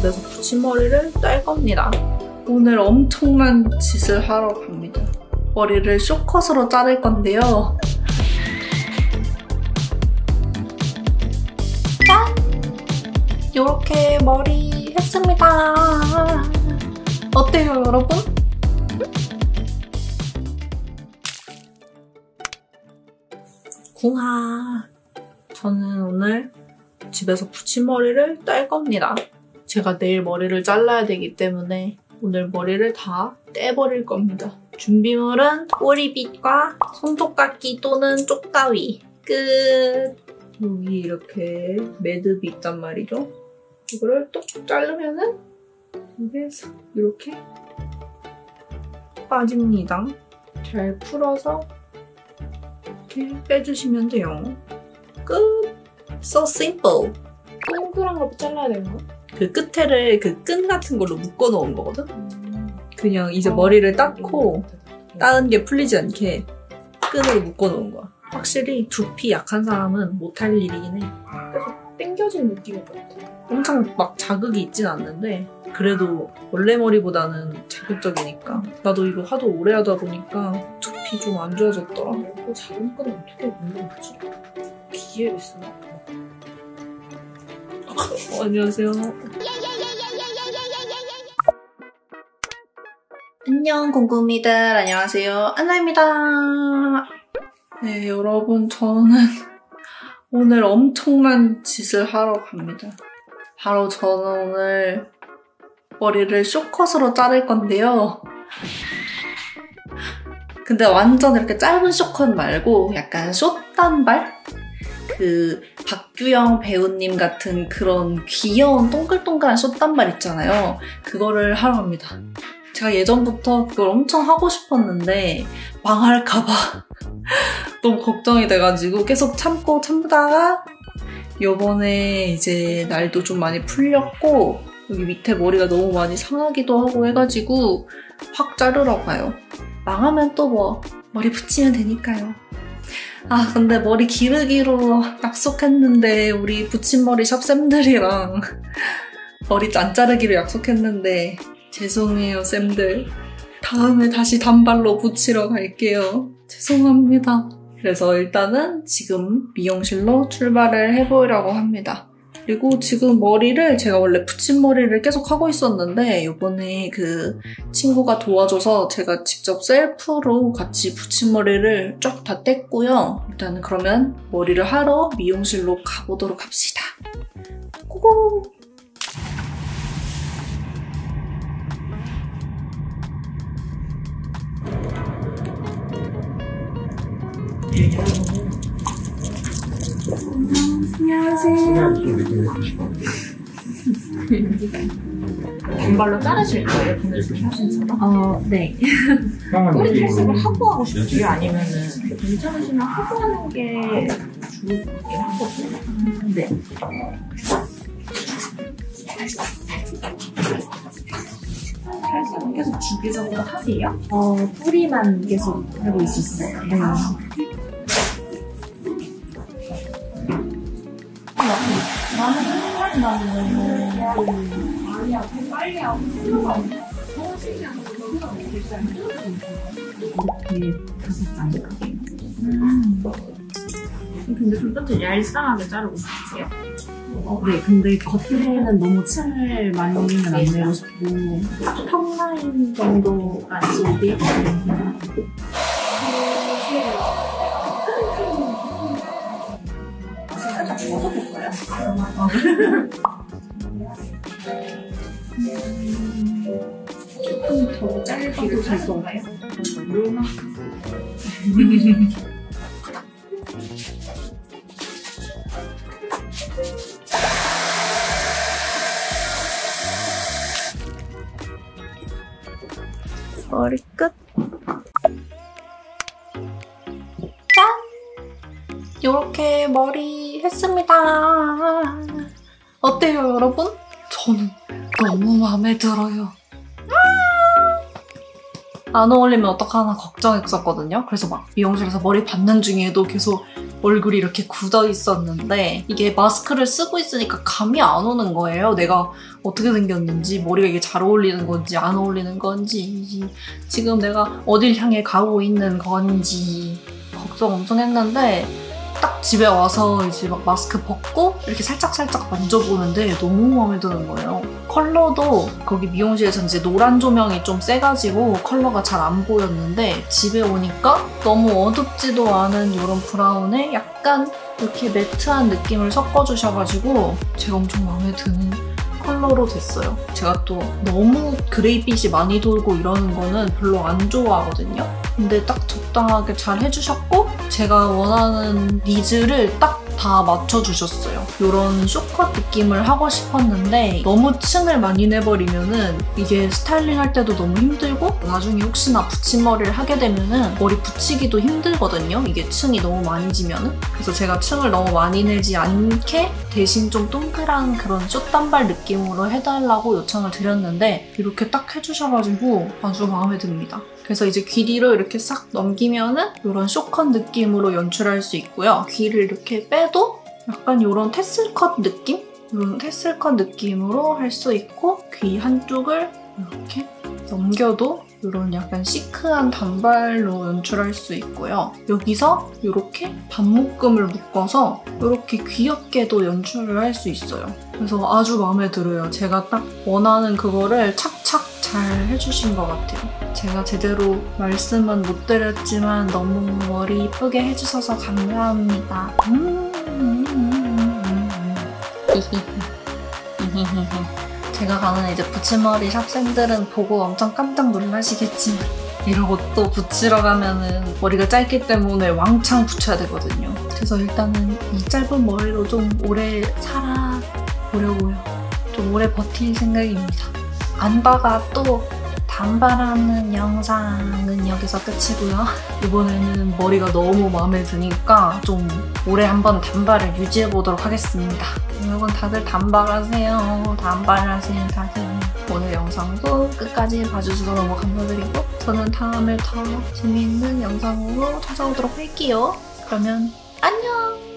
집에서 붙임머리를 뗄 겁니다. 오늘 엄청난 짓을 하러 갑니다. 머리를 쇼컷으로 자를 건데요. 짠! 이렇게 머리 했습니다. 어때요, 여러분? 궁하. 저는 오늘 집에서 붙임머리를 뗄 겁니다. 제가 내일 머리를 잘라야 되기 때문에 오늘 머리를 다 떼버릴 겁니다. 준비물은 꼬리빗과 손톱깎이 또는 쪽가위. 끝! 여기 이렇게 매듭이 있단 말이죠. 이거를 똑 자르면은 이게 이렇게 빠집니다. 잘 풀어서 이렇게 빼주시면 돼요. 끝! So simple! 동그란 거 잘라야 되는 거야? 그 끝에를 그 끈 같은 걸로 묶어 놓은 거거든? 그냥 이제 머리를 닦고 따은 게 풀리지 않게 끈으로 묶어 놓은 거야. 확실히 두피 약한 사람은 못할 일이긴 해. 땡겨진 느낌일 것 같아. 엄청 막 자극이 있진 않는데 그래도 원래 머리보다는 자극적이니까 나도 이거 하도 오래 하다 보니까 두피 좀 안 좋아졌더라. 그 작은 건 어떻게 묶는 거지? 기회를 쓰나? 어, 안녕하세요. 안녕 궁금이들 안녕하세요 안나입니다. 네 여러분 저는 오늘 엄청난 짓을 하러 갑니다. 바로 저는 오늘 머리를 쇼컷으로 자를 건데요. 근데 완전 이렇게 짧은 쇼컷 말고 약간 숏단발? 그 박규영 배우님 같은 그런 귀여운 동글동글한 숏단발 있잖아요. 그거를 하러 갑니다. 제가 예전부터 그걸 엄청 하고 싶었는데 망할까봐 너무 걱정이 돼가지고 계속 참고 참다가 요번에 이제 날도 좀 많이 풀렸고 여기 밑에 머리가 너무 많이 상하기도 하고 해가지고 확 자르러 가요. 망하면 또 뭐 머리 붙이면 되니까요. 아 근데 머리 기르기로 약속했는데 우리 붙임머리 샵쌤들이랑 머리 안 자르기로 약속했는데 죄송해요 쌤들 다음에 다시 단발로 붙이러 갈게요 죄송합니다 그래서 일단은 지금 미용실로 출발을 해보려고 합니다 그리고 지금 머리를 제가 원래 붙임머리를 계속 하고 있었는데 이번에 그 친구가 도와줘서 제가 직접 셀프로 같이 붙임머리를 쫙 다 뗐고요. 일단은 그러면 머리를 하러 미용실로 가보도록 합시다. 고고! 단발로 자르실 거예요? 사진처럼? 어, 네. 꼬리 탈색을 하고 하고 싶어요? 아니면은 괜찮으시면 하고 하는 게 좋을 것 같긴 하거든요. 네. 탈색은 계속 주기적으로 하세요? 어, 뿌리만 계속 하고 있었어요. 네. 이렇게 다섯 장 크게. 근데 좀더 얄쌍하게 자르고 싶으세요? 어, 네. 근데 겉에는 너무 층을 많이는 안 내고 싶고, 턱 라인 정도가 길게. 살짝 조금 더 짧아도 될 건가요? 요만큼 머리 끝. 짠! 이렇게 머리 했습니다. 어때요, 여러분? 저는 너무 마음에 들어요. 안 어울리면 어떡하나 걱정했었거든요. 그래서 막 미용실에서 머리 받는 중에도 계속 얼굴이 이렇게 굳어 있었는데 이게 마스크를 쓰고 있으니까 감이 안 오는 거예요. 내가 어떻게 생겼는지 머리가 이게 잘 어울리는 건지 안 어울리는 건지 지금 내가 어딜 향해 가고 있는 건지 걱정 엄청 했는데 딱 집에 와서 이제 막 마스크 벗고 이렇게 살짝살짝 만져보는데 너무 마음에 드는 거예요. 컬러도 거기 미용실에서 이제 노란 조명이 좀 세가지고 컬러가 잘 안 보였는데 집에 오니까 너무 어둡지도 않은 이런 브라운에 약간 이렇게 매트한 느낌을 섞어주셔가지고 제가 엄청 마음에 드는 컬러로 됐어요. 제가 또 너무 그레이빛이 많이 돌고 이러는 거는 별로 안 좋아하거든요. 근데 딱 적당하게 잘 해주셨고 제가 원하는 니즈를 딱 다 맞춰주셨어요. 이런 숏컷 느낌을 하고 싶었는데 너무 층을 많이 내버리면은 이게 스타일링 할 때도 너무 힘들고 나중에 혹시나 붙임머리를 하게 되면은 머리 붙이기도 힘들거든요. 이게 층이 너무 많이 지면은. 그래서 제가 층을 너무 많이 내지 않게 대신 좀 동그란 그런 숏단발 느낌으로 해달라고 요청을 드렸는데 이렇게 딱 해주셔가지고 아주 마음에 듭니다. 그래서 이제 귀 뒤로 이렇게 싹 넘기면은 이런 쇼컷 느낌으로 연출할 수 있고요. 귀를 이렇게 빼도 약간 이런 테슬컷 느낌? 이런 테슬컷 느낌으로 할 수 있고 귀 한쪽을 이렇게 넘겨도 이런 약간 시크한 단발로 연출할 수 있고요. 여기서 이렇게 반묶음을 묶어서 이렇게 귀엽게도 연출을 할 수 있어요. 그래서 아주 마음에 들어요. 제가 딱 원하는 그거를 착착 잘 해주신 것 같아요. 제가 제대로 말씀은 못 드렸지만 너무 머리 이쁘게 해주셔서 감사합니다. 제가 가는 이제 붙임머리 샵생들은 보고 엄청 깜짝 놀라시겠지만 이러고 또 붙이러 가면은 머리가 짧기 때문에 왕창 붙여야 되거든요. 그래서 일단은 이 짧은 머리로 좀 오래 살아보려고요. 좀 오래 버틸 생각입니다. 안바가 또 단발하는 영상은 여기서 끝이고요. 이번에는 머리가 너무 마음에 드니까 좀 오래 한번 단발을 유지해보도록 하겠습니다. 여러분 다들 단발하세요. 단발하세요 다들. 오늘 영상도 끝까지 봐주셔서 너무 감사드리고 저는 다음에 더 재미있는 영상으로 찾아오도록 할게요. 그러면 안녕!